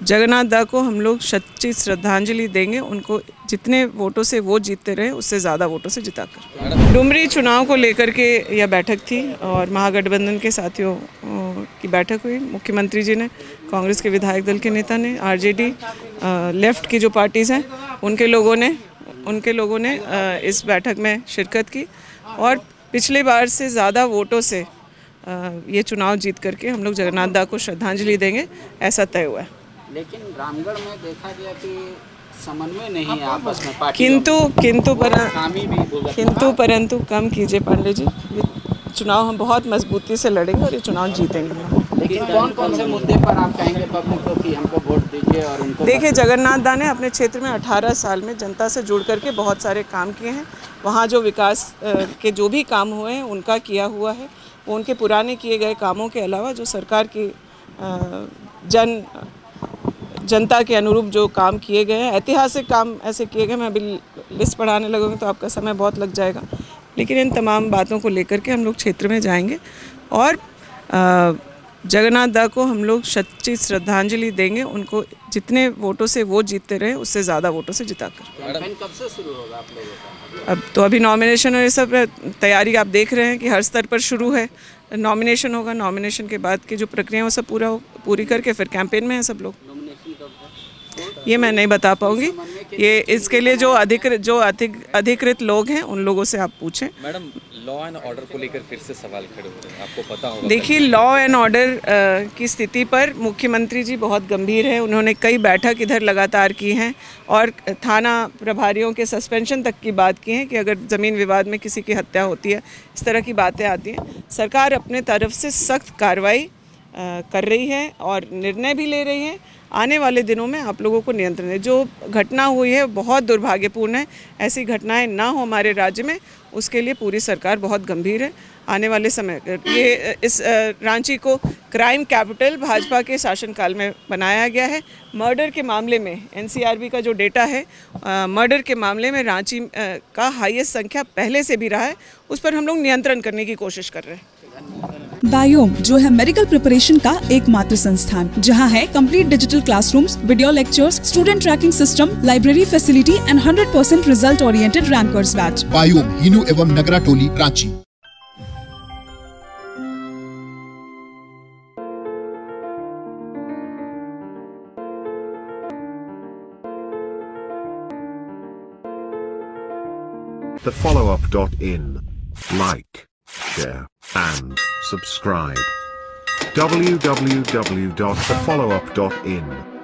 जगन्नाथ दा को हम लोग सच्ची श्रद्धांजलि देंगे। उनको जितने वोटों से वो जीतते रहे, उससे ज़्यादा वोटों से जिताकर। डुमरी चुनाव को लेकर के यह बैठक थी और महागठबंधन के साथियों की बैठक हुई। मुख्यमंत्री जी ने, कांग्रेस के विधायक दल के नेता ने, आरजेडी लेफ़्ट की जो पार्टीज़ हैं, उनके लोगों ने, उनके लोगों ने इस बैठक में शिरकत की। और पिछले बार से ज़्यादा वोटों से ये चुनाव जीत करके हम लोग जगन्नाथ दा को श्रद्धांजलि देंगे, ऐसा तय हुआ है। लेकिन रामगढ़ में देखा गया कि समन्वय नहीं है आपस में पार्टी किंतु किंतु पर किंतु परंतु कम कीजिए पांडे जी चुनाव हम बहुत मजबूती से लड़ेंगे और ये चुनाव जीतेंगे। लेकिन कौन कौन से मुद्दे पर आप कहेंगे पब्लिक को कि हमको वोट दीजिए और उनको देखिए जगन्नाथ दा ने अपने क्षेत्र में 18 साल में जनता से जुड़ करके बहुत सारे काम किए हैं। वहाँ जो विकास के जो भी काम हुए हैं उनका किया हुआ है। वो उनके पुराने किए गए कामों के अलावा जो सरकार की जन जनता के अनुरूप जो काम किए गए हैं ऐतिहासिक काम ऐसे किए गए मैं अभी लिस्ट पढ़ाने लगूँगी तो आपका समय बहुत लग जाएगा। लेकिन इन तमाम बातों को लेकर के हम लोग क्षेत्र में जाएँगे और जगन्नाथ दा को हम लोग सच्ची श्रद्धांजलि देंगे। उनको जितने वोटों से वो जीतते रहे उससे ज़्यादा वोटों से जिता कर कब से शुरू होगा आप लोगों का? अब तो अभी नॉमिनेशन और ये सब तैयारी आप देख रहे हैं कि हर स्तर पर शुरू है। नॉमिनेशन होगा नॉमिनेशन के बाद की जो प्रक्रिया है वो सब पूरा हो- पूरी करके फिर कैंपेन में है सब लोग। ये मैं नहीं बता पाऊँगी। ये इसके लिए जो अधिकृत जो अधिक अधिकृत लोग हैं उन लोगों से आप पूछें। मैडम लॉ एंड ऑर्डर को लेकर फिर से सवाल खड़े हो रहे हैं। आपको पता होगा। देखिए लॉ एंड ऑर्डर की स्थिति पर मुख्यमंत्री जी बहुत गंभीर हैं। उन्होंने कई बैठक इधर लगातार की हैं और थाना प्रभारियों के सस्पेंशन तक की बात की है कि अगर ज़मीन विवाद में किसी की हत्या होती है इस तरह की बातें आती हैं। सरकार अपने तरफ़ से सख्त कार्रवाई कर रही है और निर्णय भी ले रही है। आने वाले दिनों में आप लोगों को नियंत्रण है। जो घटना हुई है, बहुत दुर्भाग्यपूर्ण है। ऐसी घटनाएँ ना हो हमारे राज्य में, उसके लिए पूरी सरकार बहुत गंभीर है। आने वाले समय, ये इस रांची को क्राइम कैपिटल भाजपा के शासनकाल में बनाया गया है। मर्डर के मामले में, एनसीआरबी का जो डेटा है मर्डर के मामले में रांची का हाईएस्ट संख्या पहले से भी रहा है। उस पर हम लोग नियंत्रण करने की कोशिश कर रहे हैं। बायोम जो है मेडिकल प्रिपरेशन का एकमात्र संस्थान जहाँ है complete digital classrooms, video lectures, student tracking system library facility and 100% result oriented rankers batch biome Hinoo एवं नगरा टोली Ranchi The follow up.in. Like, share, and subscribe. www.thefollowup.in